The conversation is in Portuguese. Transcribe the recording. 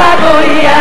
categoria